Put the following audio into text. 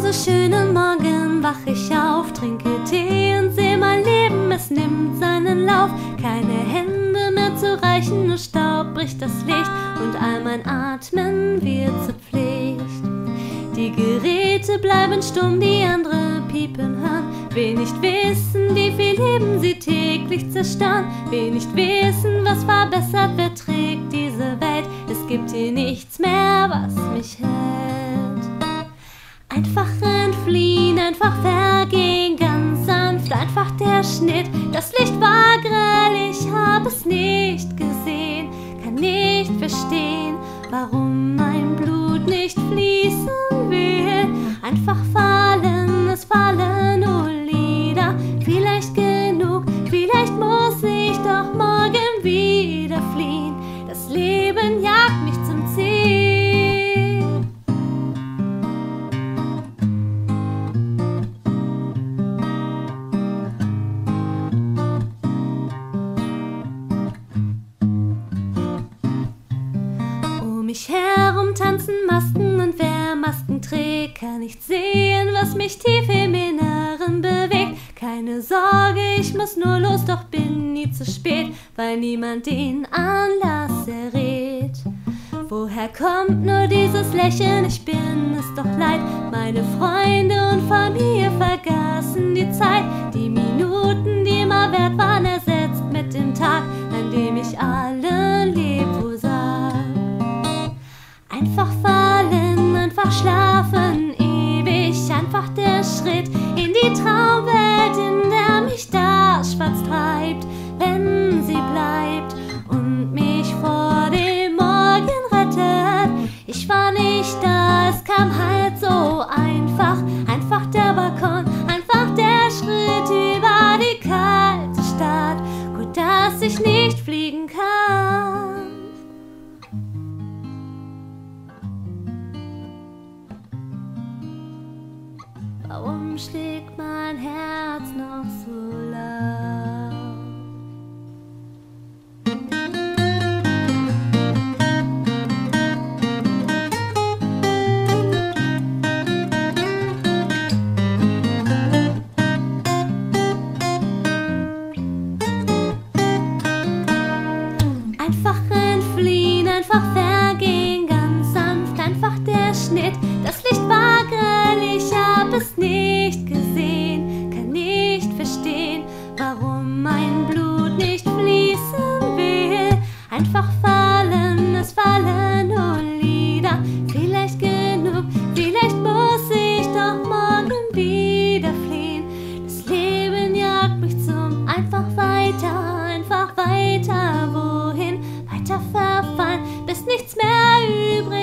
so schönen Morgen wach ich auf, trinke Tee und seh mein Leben, es nimmt seinen Lauf. Keine Hände mehr zu reichen, nur Staub bricht das Licht und all mein Atmen wird zur Pflicht. Die Geräte bleiben stumm, die andere piepen hören. Will nicht wissen, wie viel Leben sie täglich zerstören. Will nicht wissen, was verbessert wird, trägt diese Welt. Es gibt hier nichts mehr, was der Schnitt. Das Licht war grell, ich hab es nicht gesehen, kann nicht verstehen, warum mein mich herum tanzen Masken und wer Masken trägt, kann nicht sehen, was mich tief im Inneren bewegt. Keine Sorge, ich muss nur los, doch bin nie zu spät, weil niemand den Anlass errät. Woher kommt nur dieses Lächeln? Ich bin es doch leid. Meine Freunde und Familie vergaßen die Zeit. Einfach fallen, einfach schlafen, ewig, einfach der Schritt in die Traumwelt, in der mich das schwarz treibt, wenn sie bleibt und mich vor dem Morgen rettet. Ich war nicht da, es kam halt so einfach, einfach der Balkon, einfach der Schritt über die kalte Stadt. Gut, dass ich nicht fliegen kann. Warum schlägt mein Herz noch so nichts mehr übrig